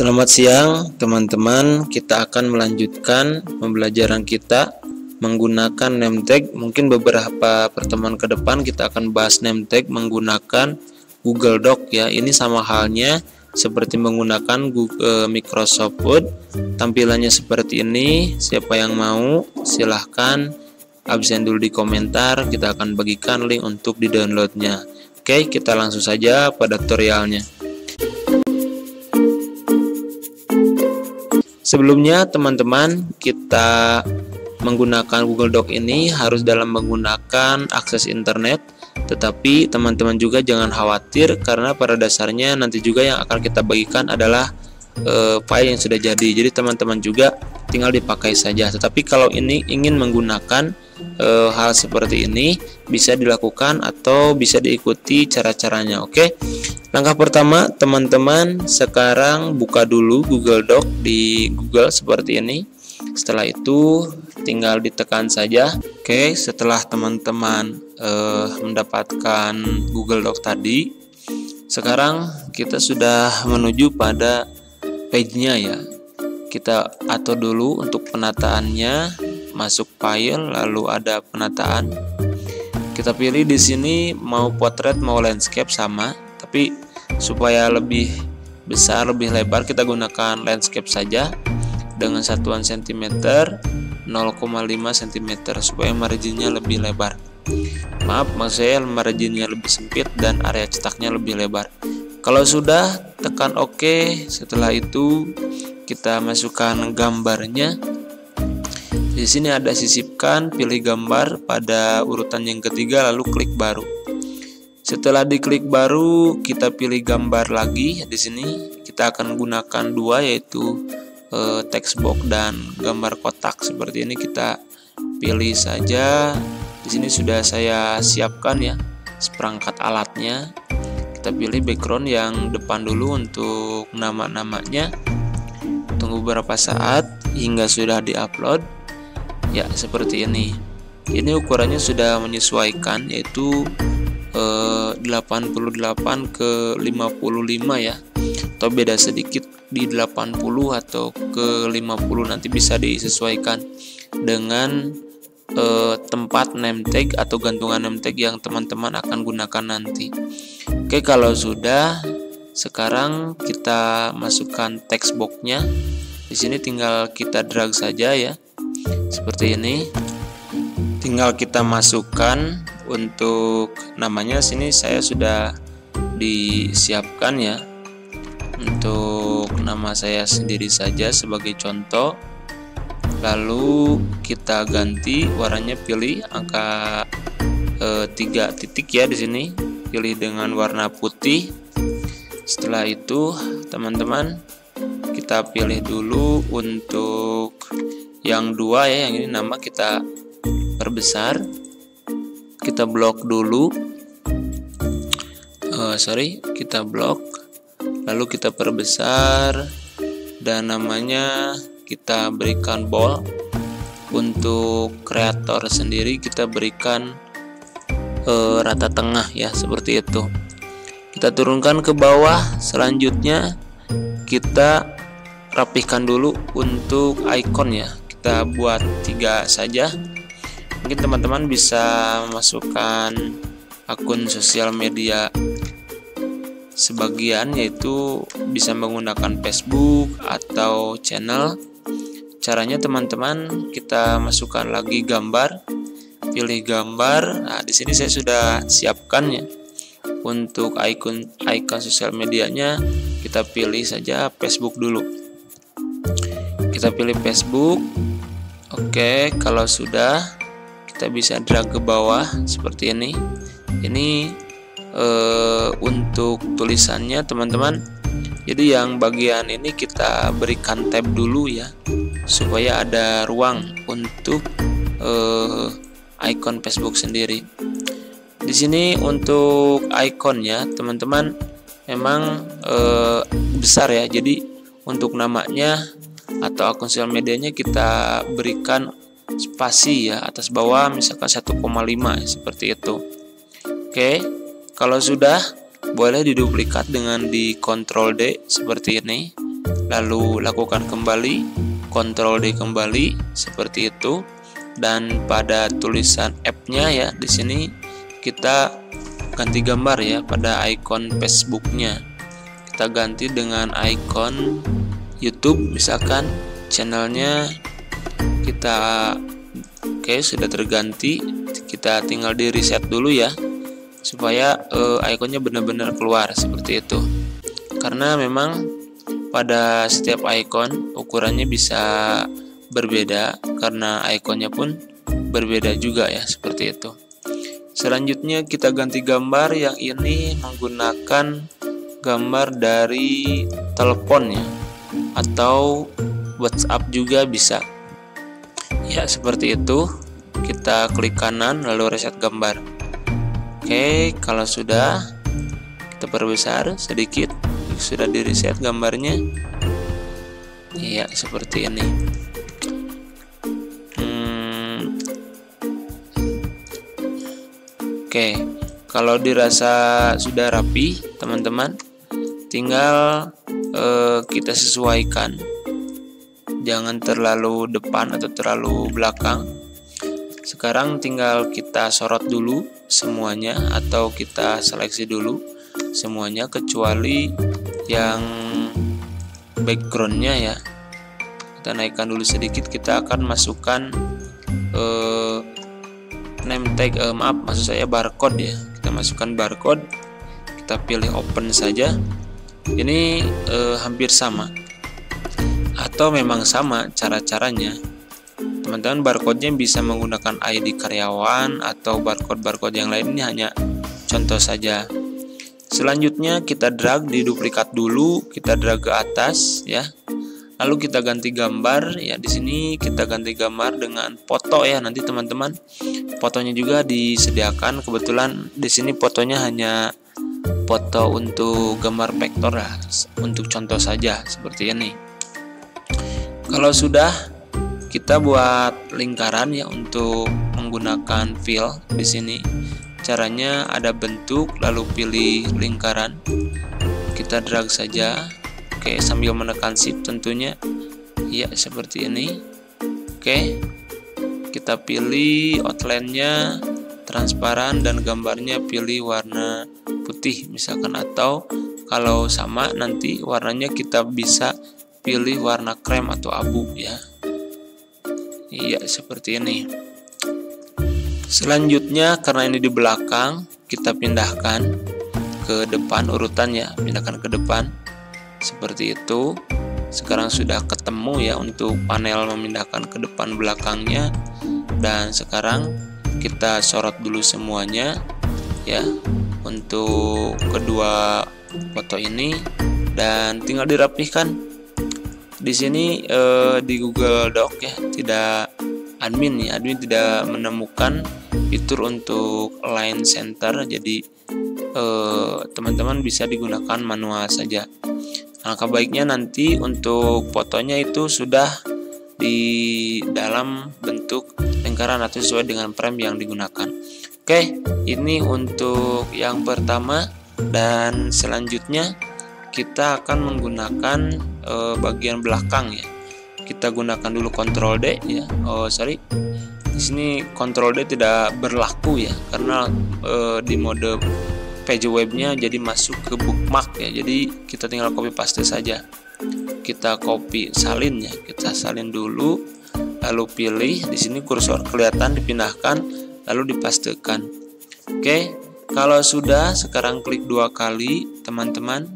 Selamat siang teman-teman. Kita akan melanjutkan pembelajaran kita Menggunakan name tag. Mungkin beberapa pertemuan ke depan Kita akan bahas name tag menggunakan Google Doc ya. Ini sama halnya seperti menggunakan Google, Microsoft Word. Tampilannya seperti ini. Siapa yang mau silahkan. Absen dulu di komentar. Kita akan bagikan link untuk di downloadnya oke kita langsung saja pada tutorialnya sebelumnya teman-teman kita menggunakan Google Doc ini harus dalam menggunakan akses internet tetapi teman-teman juga jangan khawatir karena pada dasarnya nanti juga yang akan kita bagikan adalah e, file yang sudah jadi. Jadi teman-teman juga tinggal dipakai saja. Tetapi kalau ini ingin menggunakan e, hal seperti ini bisa dilakukan atau bisa diikuti cara-caranya. Oke. Langkah pertama teman-teman sekarang buka dulu Google Doc di Google seperti ini. Setelah itu tinggal ditekan saja. Oke, setelah teman-teman uh, mendapatkan Google Doc tadi, sekarang kita sudah menuju pada page-nya ya. Kita atur dulu untuk penataannya, masuk file lalu ada penataan. Kita pilih di sini mau portrait mau landscape sama, tapi supaya lebih besar, lebih lebar kita gunakan landscape saja dengan satuan cm 0,5 cm supaya marginnya lebih lebar. Maaf maksud saya marginnya lebih sempit dan area cetaknya lebih lebar. Kalau sudah tekan OK. Setelah itu kita masukkan gambarnya. Di sini ada sisipkan pilih gambar pada urutan yang ketiga lalu klik baru setelah diklik baru kita pilih gambar lagi di sini. Kita akan gunakan dua yaitu eh, text box dan gambar kotak. Seperti ini kita pilih saja. Di sini sudah saya siapkan ya seperangkat alatnya. Kita pilih background yang depan dulu untuk nama-namanya. Tunggu beberapa saat hingga sudah diupload. Ya seperti ini. Ini ukurannya sudah menyesuaikan yaitu eh, 88 ke 55 ya atau beda sedikit di 80 atau ke 50 nanti bisa disesuaikan dengan eh, tempat name tag atau gantungan name tag yang teman-teman akan gunakan nanti. Oke, kalau sudah sekarang kita masukkan text boxnya. Di sini tinggal kita drag saja ya. Seperti ini. Tinggal kita masukkan untuk namanya sini saya sudah disiapkan ya. Untuk nama saya sendiri saja sebagai contoh. Lalu kita ganti warnanya pilih angka e, tiga titik ya di sini. Pilih dengan warna putih. Setelah itu teman-teman kita pilih dulu untuk yang dua ya yang ini nama kita perbesar kita blok dulu. Uh, sorry kita blok. Lalu kita perbesar. Dan namanya kita berikan bold untuk kreator sendiri kita berikan uh, rata tengah ya seperti itu. Kita turunkan ke bawah. Selanjutnya kita rapihkan dulu untuk icon ya. Kita buat tiga saja mungkin teman-teman bisa masukkan akun sosial media sebagian yaitu bisa menggunakan Facebook atau channel. Caranya teman-teman kita masukkan lagi gambar pilih gambar. Nah di sini saya sudah siapkan ya. Untuk icon icon sosial medianya kita pilih saja Facebook dulu. Kita pilih Facebook. Oke kalau sudah kita bisa drag ke bawah seperti ini. Ini uh, untuk tulisannya teman-teman. Jadi yang bagian ini kita berikan tab dulu ya supaya ada ruang untuk uh, icon Facebook sendiri. Di sini untuk ikonnya teman-teman memang uh, besar ya. Jadi untuk namanya atau akun sosial medianya kita berikan spasi ya atas bawah misalkan 1,5 ya, seperti itu oke kalau sudah, boleh diduplikat dengan di Ctrl D seperti ini. lalu lakukan kembali, kontrol D kembali seperti itu dan pada tulisan app-nya ya di sini kita ganti gambar ya pada icon Facebook-nya. Kita ganti dengan icon YouTube misalkan channelnya kita oke okay, sudah terganti. Kita tinggal di reset dulu ya supaya uh, ikonnya benar-benar keluar seperti itu. Karena memang pada setiap icon ukurannya bisa berbeda karena ikonnya pun berbeda juga ya seperti itu. Selanjutnya kita ganti gambar yang ini menggunakan gambar dari telepon ya atau WhatsApp juga bisa ya seperti itu. Kita klik kanan lalu reset gambar. Oke kalau sudah kita perbesar sedikit. Sudah di reset gambarnya. Ya seperti ini. Hmm. oke kalau dirasa sudah rapi teman-teman tinggal eh, kita sesuaikan jangan terlalu depan atau terlalu belakang. Sekarang tinggal kita sorot dulu semuanya atau kita seleksi dulu semuanya kecuali yang backgroundnya ya. Kita naikkan dulu sedikit kita akan masukkan eh, name tag eh, maaf maksud saya barcode ya. Kita masukkan barcode kita pilih open saja. Ini eh, hampir sama atau memang sama cara-caranya? Teman-teman barcode-nya bisa menggunakan ID karyawan atau barcode-barcode yang lain. Ini hanya contoh saja. Selanjutnya kita drag di duplikat dulu kita drag ke atas ya. Lalu kita ganti gambar ya. Di sini kita ganti gambar dengan foto ya. Nanti teman-teman fotonya juga disediakan. Kebetulan di sini fotonya hanya foto untuk gambar vektor ya. Untuk contoh saja seperti ini kalau sudah kita buat lingkaran ya untuk menggunakan fill di sini. Caranya ada bentuk lalu pilih lingkaran. Kita drag saja. Oke sambil menekan shift tentunya. Ya seperti ini. Oke kita pilih outline-nya transparan dan gambarnya pilih warna putih misalkan. Atau kalau sama nanti warnanya kita bisa pilih warna krem atau abu ya. Iya seperti ini. Selanjutnya karena ini di belakang kita pindahkan ke depan urutannya pindahkan ke depan. Seperti itu. Sekarang sudah ketemu ya untuk panel memindahkan ke depan belakangnya. Dan sekarang kita sorot dulu semuanya ya untuk kedua foto ini. Dan tinggal dirapihkan di sini eh, di Google Doc ya tidak admin ya admin tidak menemukan fitur untuk line center. Jadi eh, teman-teman eh, bisa digunakan manual saja. Alangkah baiknya nanti untuk fotonya itu sudah di dalam bentuk lingkaran atau sesuai dengan frame yang digunakan. Oke, ini untuk yang pertama dan selanjutnya kita akan menggunakan e, bagian belakang ya. Kita gunakan dulu Ctrl D ya. Oh, sorry. Di sini Ctrl D tidak berlaku ya karena e, di mode page webnya jadi masuk ke bookmark ya. Jadi kita tinggal copy paste saja kita copy salin ya kita salin dulu lalu pilih di sini kursor kelihatan dipindahkan lalu dipastekan oke kalau sudah sekarang klik dua kali teman-teman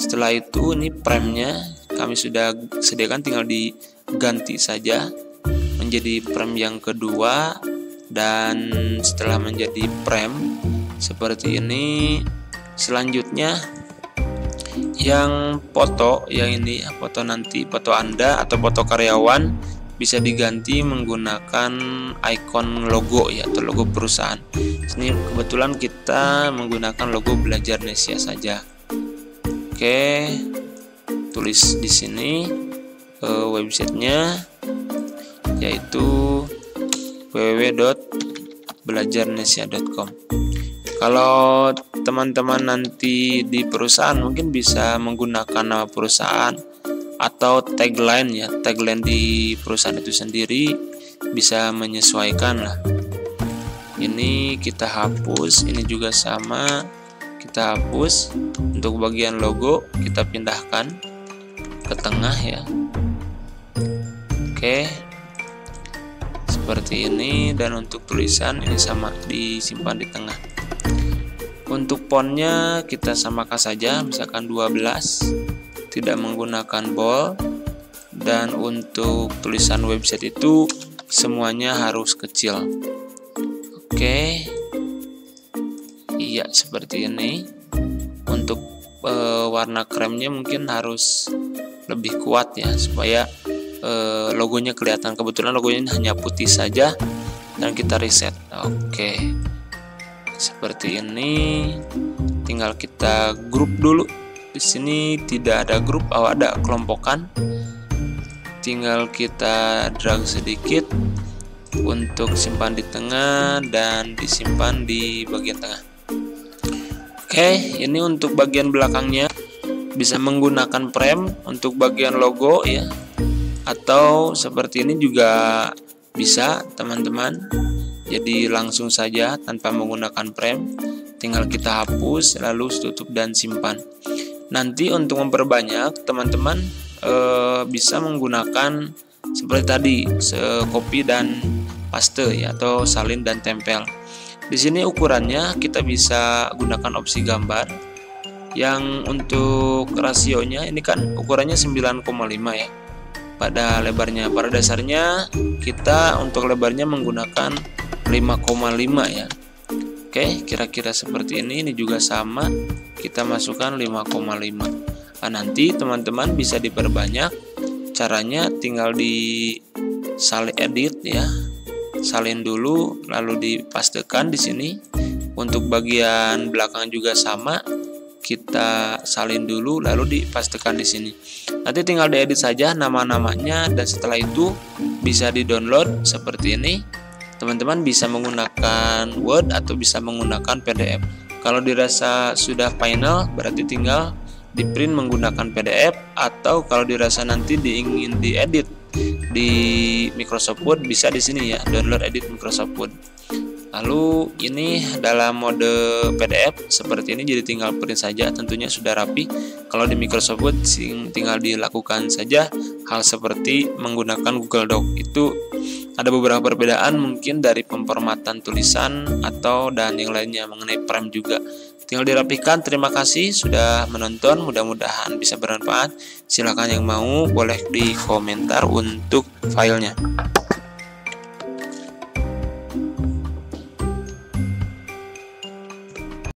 setelah itu ini premnya kami sudah sediakan tinggal diganti saja menjadi prem yang kedua dan setelah menjadi prem seperti ini selanjutnya yang foto yang ini foto nanti foto Anda atau foto karyawan bisa diganti menggunakan icon logo ya atau logo perusahaan. Ini kebetulan kita menggunakan logo Belajar Nesia saja. Oke, tulis di sini uh, websitenya yaitu www.belajarnesia.com. Kalau teman-teman nanti di perusahaan mungkin bisa menggunakan nama perusahaan atau tagline ya tagline di perusahaan itu sendiri bisa menyesuaikan lah ini kita hapus ini juga sama kita hapus. Untuk bagian logo kita pindahkan ke tengah ya. Oke. Seperti ini dan untuk tulisan ini sama disimpan di tengah. Untuk fontnya kita samakan saja misalkan 12 tidak menggunakan bold dan untuk tulisan website itu semuanya harus kecil. Oke. Iya, seperti ini. Untuk e, warna kremnya mungkin harus lebih kuat ya supaya e, logonya kelihatan. Kebetulan logonya hanya putih saja dan kita reset. Oke. Seperti ini. Tinggal kita grup dulu. Di sini tidak ada grup, oh ada kelompokan. Tinggal kita drag sedikit untuk simpan di tengah dan disimpan di bagian tengah oke ini untuk bagian belakangnya. Bisa menggunakan frame untuk bagian logo ya. Atau seperti ini juga bisa teman-teman. Jadi langsung saja tanpa menggunakan frame. Tinggal kita hapus lalu tutup dan simpan. Nanti untuk memperbanyak teman-teman e, bisa menggunakan seperti tadi kopi dan paste ya atau salin dan tempel. Di sini ukurannya kita bisa gunakan opsi gambar. Yang untuk rasionya ini kan ukurannya 9,5 ya. Pada lebarnya. Pada dasarnya kita untuk lebarnya menggunakan 5,5 ya. Oke kira-kira seperti ini. Ini juga sama. Kita masukkan 5,5 nah, nanti teman-teman bisa diperbanyak. Caranya tinggal di salin edit ya salin dulu lalu dipastikan di sini. Untuk bagian belakang juga sama kita salin dulu lalu dipastikan di sini. Nanti tinggal diedit saja nama-namanya dan setelah itu bisa di-download seperti ini. Teman-teman bisa menggunakan Word atau bisa menggunakan PDF kalau dirasa sudah final berarti tinggal di print menggunakan PDF atau kalau dirasa nanti diingin diedit di Microsoft Word bisa di sini ya download edit Microsoft Word. Lalu ini dalam mode PDF seperti ini jadi tinggal print saja tentunya sudah rapi. Kalau di Microsoft Word tinggal dilakukan saja. Hal seperti menggunakan Google Doc itu ada beberapa perbedaan mungkin dari pemformatan tulisan atau dan yang lainnya mengenai frame juga tinggal dirapikan. Terima kasih sudah menonton. Mudah-mudahan bisa bermanfaat. Silahkan yang mau boleh di komentar untuk filenya